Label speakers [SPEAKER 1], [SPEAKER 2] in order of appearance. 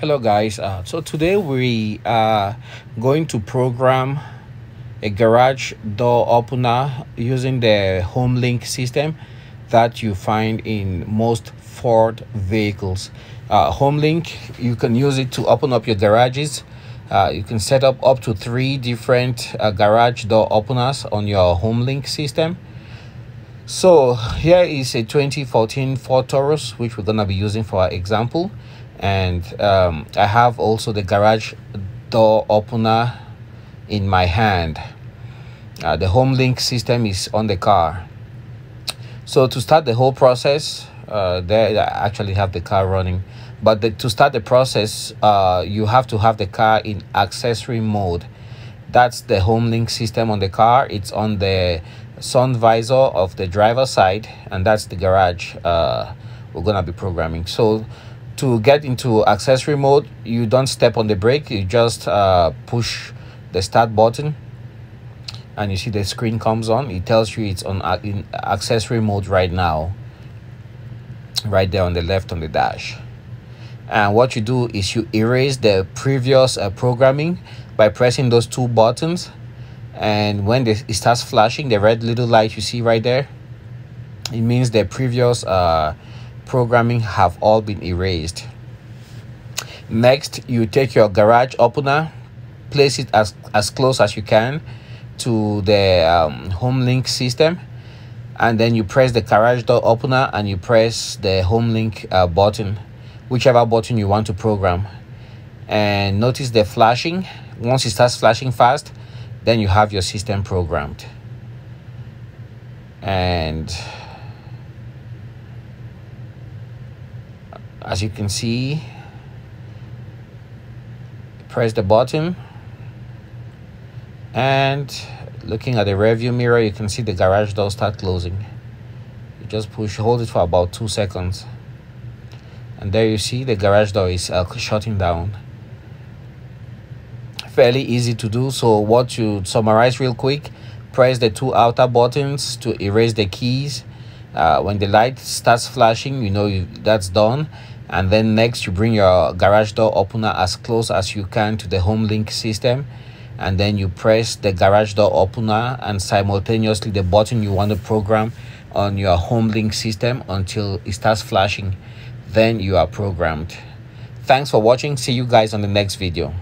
[SPEAKER 1] hello guys. Uh, so today we are going to program a garage door opener using the HomeLink system that you find in most Ford vehicles. Uh, HomeLink you can use it to open up your garages. Uh, you can set up up to three different uh, garage door openers on your HomeLink system. So here is a 2014 Ford Taurus which we're gonna be using for our example and um, I have also the garage door opener in my hand. Uh, the HomeLink system is on the car. So to start the whole process uh, there I actually have the car running. But the, to start the process uh, you have to have the car in accessory mode. That's the HomeLink system on the car. It's on the sun visor of the driver side and that's the garage uh, we're gonna be programming. So to get into accessory mode you don't step on the brake you just uh, push the start button. And you see the screen comes on it tells you it's on uh, in accessory mode right now. Right there on the left on the dash. And what you do is you erase the previous uh, programming by pressing those two buttons. And when it starts flashing the red little light you see right there it means the previous uh, programming have all been erased. Next you take your garage opener place it as as close as you can to the um, HomeLink system and then you press the garage door opener and you press the HomeLink uh, button whichever button you want to program. And notice the flashing. Once it starts flashing fast then you have your system programmed. And as you can see press the button. And looking at the rearview mirror you can see the garage door start closing. You just push hold it for about two seconds. And there you see the garage door is uh, shutting down. Fairly easy to do. So what you summarize real quick press the two outer buttons to erase the keys uh, when the light starts flashing you know you, that's done. And then next you bring your garage door opener as close as you can to the HomeLink system. And then you press the garage door opener and simultaneously the button you want to program on your HomeLink system until it starts flashing. Then you are programmed. Thanks for watching. See you guys on the next video